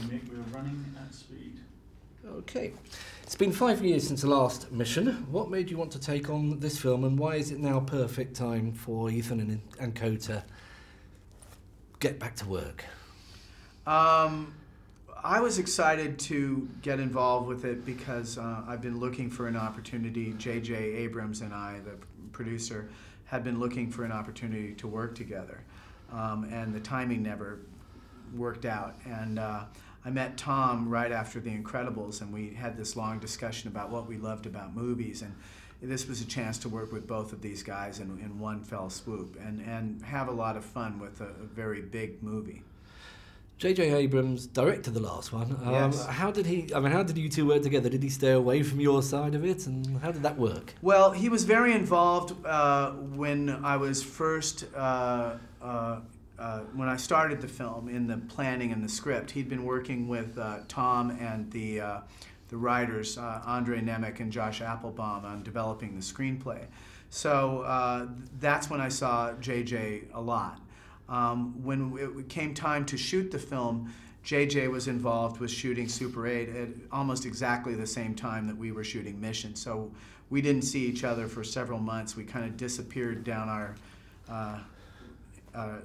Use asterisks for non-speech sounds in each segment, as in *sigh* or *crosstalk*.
Okay, Mick, we're running at speed. Okay. It's been five years since the last mission. What made you want to take on this film, and why is it now perfect time for Ethan and, and co to get back to work? Um, I was excited to get involved with it because uh, I've been looking for an opportunity. J.J. Abrams and I, the producer, had been looking for an opportunity to work together, um, and the timing never worked out. And uh, I met Tom right after The Incredibles, and we had this long discussion about what we loved about movies. And this was a chance to work with both of these guys in, in one fell swoop and, and have a lot of fun with a, a very big movie. J.J. Abrams directed the last one. Um, yes. How did he? I mean, how did you two work together? Did he stay away from your side of it, and how did that work? Well, he was very involved uh, when I was first. Uh, uh, uh, when I started the film in the planning and the script, he'd been working with uh, Tom and the uh, the writers uh, Andre Nemec and Josh Appelbaum on developing the screenplay. So uh, that's when I saw JJ a lot. Um, when it came time to shoot the film, JJ was involved with shooting Super 8 at almost exactly the same time that we were shooting Mission. So we didn't see each other for several months. We kind of disappeared down our uh, uh,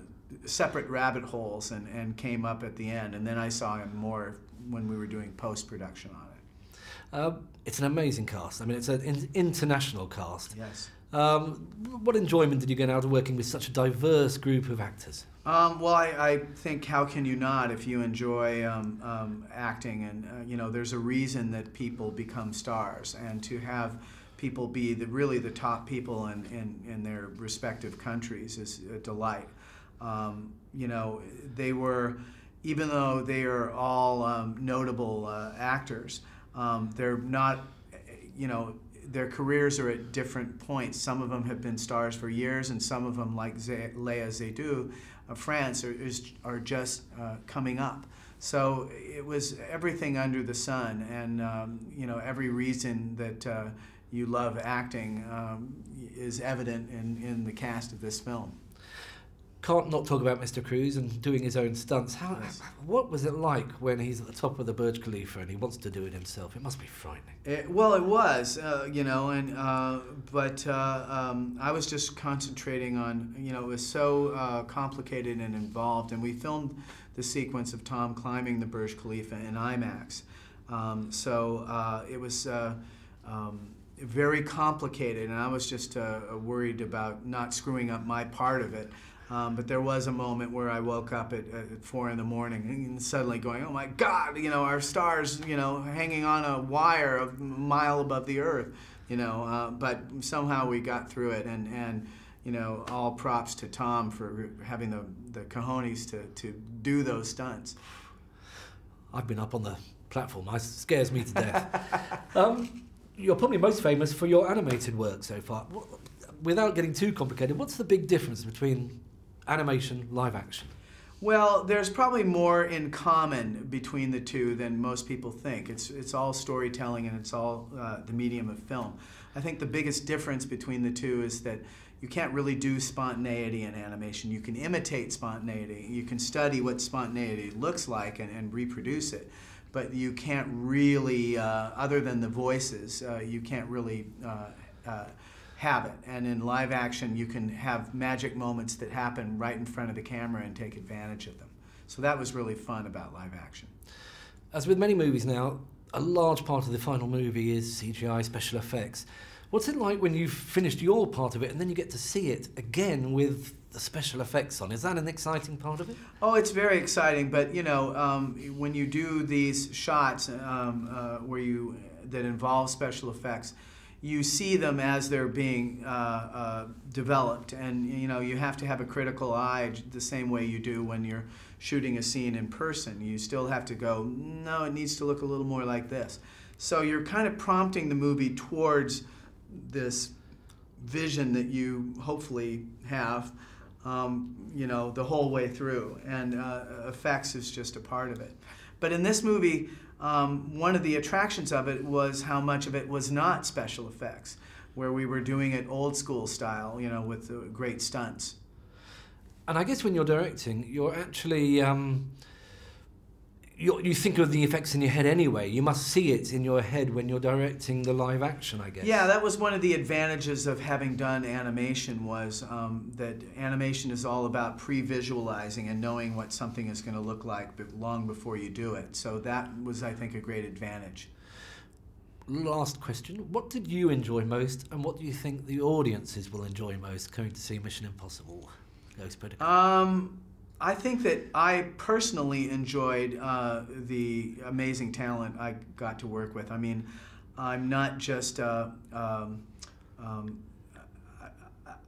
separate rabbit holes and, and came up at the end. And then I saw him more when we were doing post production on it. Uh, it's an amazing cast. I mean, it's an in- international cast. Yes. Um, what enjoyment did you get out of working with such a diverse group of actors? Um, well, I, I, think how can you not if you enjoy um, um, acting and uh, you know there's a reason that people become stars and to have people be the really the top people in, in, in their respective countries is a delight. Um, you know they were even though they are all um, notable uh, actors, um, they're not you know their careers are at different points. Some of them have been stars for years, and some of them, like Ze- Léa Seydoux of France, are, is, are just uh, coming up. So it was everything under the sun, and um, you know every reason that uh, you love acting um, is evident in, in the cast of this film can't not talk about Mr. Cruise and doing his own stunts. How, Yes. what was it like when he's at the top of the Burj Khalifa and he wants to do it himself? It must be frightening. It, well, it was, uh, you know, and uh, but uh, um, I was just concentrating on, you know, it was so uh, complicated and involved, and we filmed the sequence of Tom climbing the Burj Khalifa in IMAX, um, so uh, it was. Uh, um, very complicated, and I was just uh, worried about not screwing up my part of it. Um, but there was a moment where I woke up at, at four in the morning and suddenly going, "Oh my God! You know, our stars, you know, hanging on a wire a mile above the earth." You know, uh, but somehow we got through it, and and you know, all props to Tom for having the the cojones to to do those stunts. I've been up on the platform. It scares me to death. *laughs* um, you're probably most famous for your animated work so far. Without getting too complicated, what's the big difference between animation, live action? Well, there's probably more in common between the two than most people think. It's, it's all storytelling and it's all uh, the medium of film. I think the biggest difference between the two is that you can't really do spontaneity in animation. You can imitate spontaneity. You can study what spontaneity looks like and, and reproduce it. But you can't really, uh, other than the voices, uh, you can't really have it. And in live action, you can have magic moments that happen right in front of the camera and take advantage of them. So that was really fun about live action. As with many movies now, a large part of the final movie is CGI special effects. What's it like when you've finished your part of it and then you get to see it again with the special effects on? Is that an exciting part of it? Oh, it's very exciting, but you know, um, when you do these shots um, uh, where you that involve special effects, you see them as they're being uh, uh, developed, and you know you have to have a critical eye the same way you do when you're shooting a scene in person. You still have to go, no, it needs to look a little more like this. So you're kind of prompting the movie towards this vision that you hopefully have, um, you know, the whole way through, and uh, effects is just a part of it. But in this movie, um, one of the attractions of it was how much of it was not special effects, where we were doing it old school style, you know, with uh, great stunts. And I guess when you're directing, you're actually um, you, you think of the effects in your head anyway. You must see it in your head when you're directing the live action, I guess. Yeah, that was one of the advantages of having done animation was um, that animation is all about pre-visualizing and knowing what something is going to look like long before you do it. So that was, I think, a great advantage. Last question: What did you enjoy most, and what do you think the audiences will enjoy most coming to see Mission Impossible: Ghost Protocol? Um, I think that I personally enjoyed uh, the amazing talent I got to work with. I mean, I'm not just. Uh, um, um,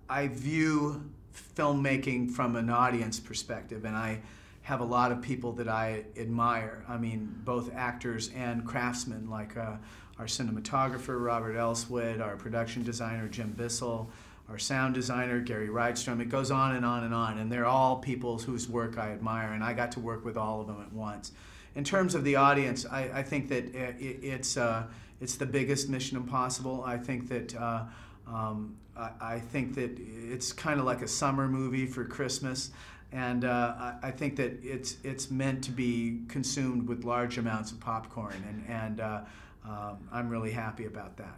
I, view filmmaking from an audience perspective, and I have a lot of people that I admire. I mean, both actors and craftsmen, like uh, our cinematographer Robert Elswit, our production designer Jim Bissell, our sound designer Gary Rydstrom. It goes on and on and on, and they're all people whose work I admire, and I got to work with all of them at once. In terms of the audience, I, I think that it, it's uh, it's the biggest Mission Impossible. I think that. Uh, um, I, I, think that it's kind of like a summer movie for Christmas, and uh, I, I, think that it's it's meant to be consumed with large amounts of popcorn, and and uh, um, I'm really happy about that.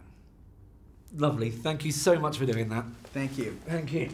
Lovely. Thank you so much for doing that. Thank you. Thank you.